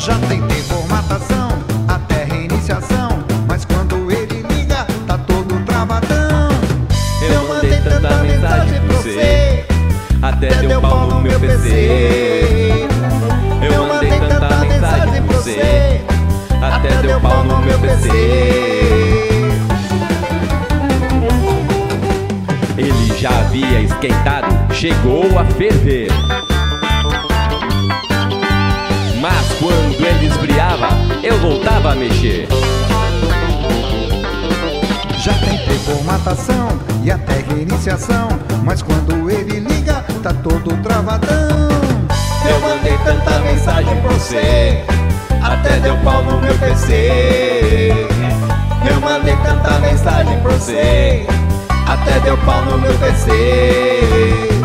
Já tentei formatação, até reiniciação. Mas quando ele liga, tá todo travadão. Eu mandei tanta mensagem pra você, até deu pau no meu PC. Eu mandei tanta mensagem pra você, até deu pau no meu PC. Ele já havia esquentado, chegou a ferver. Quando ele esfriava, eu voltava a mexer. Já tentei formatação e até reiniciação. Mas quando ele liga, tá todo travadão. Eu mandei tanta mensagem pra você, até deu pau no meu PC. Eu mandei tanta mensagem pra você, até deu pau no meu PC.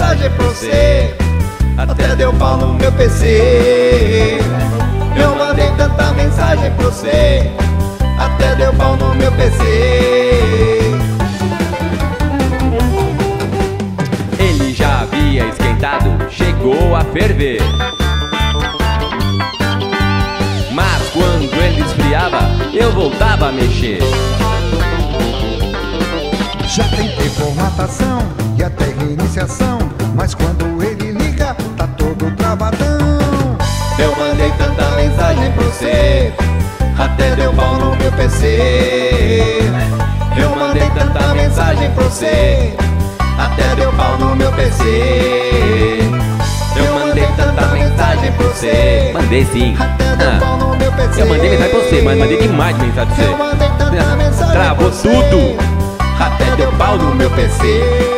Mensagem pra você, até deu pau no meu PC. Eu mandei tanta mensagem pra você, até deu pau no meu PC. Ele já havia esquentado, chegou a ferver. Mas quando ele esfriava, eu voltava a mexer. Já tentei formatação e até reiniciação Mas quando ele liga, tá todo travadão Eu mandei tanta mensagem pra você, até deu pau no meu PC. Eu mandei tanta mensagem pra você, até deu pau no meu PC. Eu mandei tanta mensagem pra você. Mandei sim. Até deu pau no meu PC Eu mandei mensagem pra você, mas mandei demais de mensagem pra Eu mandei tanta você. mensagem Travou pra você. tudo. Até deu pau no meu PC.